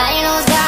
Lionel's got